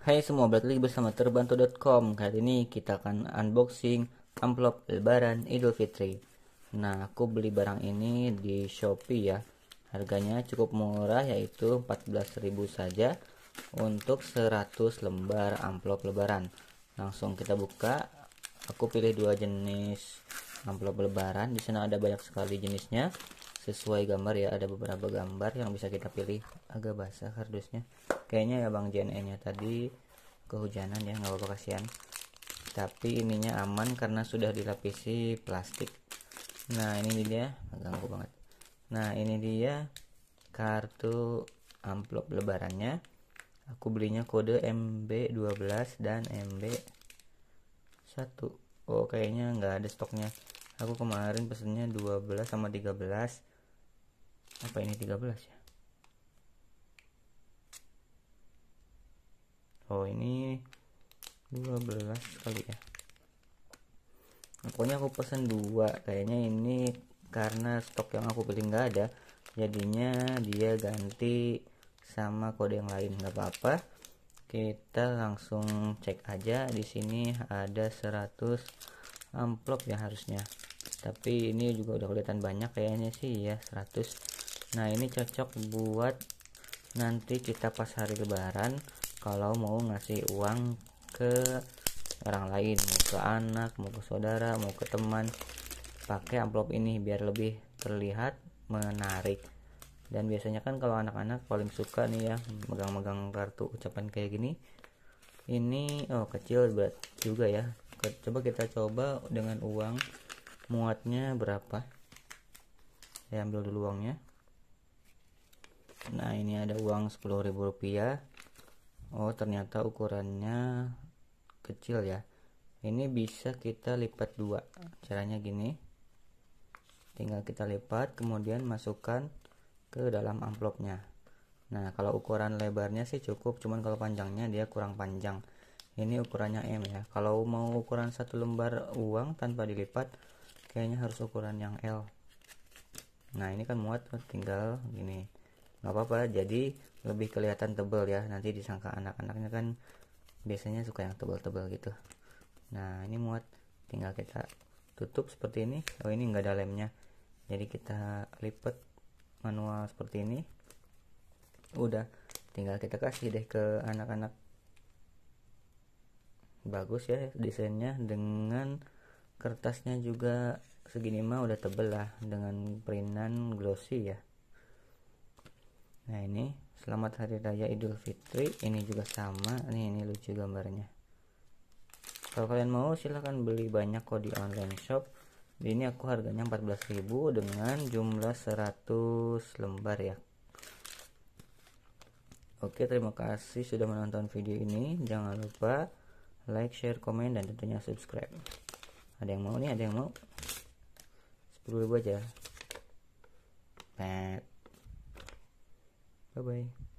Hai semua, balik lagi bersama terbantu.com Kali ini kita akan unboxing amplop lebaran Idul Fitri. Nah, aku beli barang ini di Shopee ya. Harganya cukup murah yaitu 14.000 saja Untuk 100 lembar amplop lebaran. Langsung kita buka. Aku pilih dua jenis amplop lebaran. Di sana ada banyak sekali jenisnya sesuai gambar ya ada beberapa gambar yang bisa kita pilih. Agak basah kardusnya. Kayaknya ya bang JNE nya tadi kehujanan ya nggak apa-apa kasihan. Tapi ininya aman karena sudah dilapisi plastik. Nah ini dia ganggu banget. Nah ini dia kartu amplop lebarannya. Aku belinya kode MB12 dan MB1 oh kayaknya nggak ada stoknya. Aku kemarin pesennya 12 sama 13 apa ini 13 ya? Oh ini 12 kali ya. Nah, pokoknya aku pesen dua. Kayaknya ini karena stok yang aku pilih nggak ada jadinya dia ganti sama kode yang lain. Nggak apa-apa. Kita langsung cek aja. Di sini ada 100 amplop ya harusnya. Tapi ini juga udah kelihatan banyak kayaknya sih ya 100 nah ini cocok buat nanti kita pas hari lebaran kalau mau ngasih uang ke orang lain mau ke anak mau ke saudara mau ke teman. Pakai amplop ini biar lebih terlihat menarik. Dan biasanya kan kalau anak-anak paling suka nih ya megang-megang kartu ucapan kayak gini. Ini oh kecil berat juga ya. Coba kita coba dengan uang muatnya berapa? Saya ambil dulu uangnya nah ini ada uang ribu rupiah. Oh ternyata ukurannya kecil ya. Ini bisa kita lipat dua. Caranya gini. Tinggal kita lipat kemudian masukkan ke dalam amplopnya. Nah kalau ukuran lebarnya sih cukup cuman kalau panjangnya dia kurang panjang. Ini ukurannya M ya. Kalau mau ukuran satu lembar uang tanpa dilipat kayaknya harus ukuran yang L. Nah ini kan muat tinggal gini nggak apa-apa jadi lebih kelihatan tebal ya. Nanti disangka anak-anaknya kan biasanya suka yang tebal-tebal gitu. Nah ini muat tinggal kita tutup seperti ini. Oh ini nggak ada lemnya. Jadi kita lipat manual seperti ini. Udah tinggal kita kasih deh ke anak-anak. Bagus ya desainnya dengan kertasnya juga segini mah udah tebel lah dengan printan glossy ya nah ini selamat hari raya idul fitri. Ini juga sama. Nih ini lucu gambarnya. Kalau kalian mau silahkan beli banyak kok di online shop. Ini aku harganya 14.000 dengan jumlah 100 lembar ya. Oke terima kasih sudah menonton video ini. Jangan lupa like share komen dan tentunya subscribe. Ada yang mau? Nih ada yang mau? 10.000 aja 拜拜。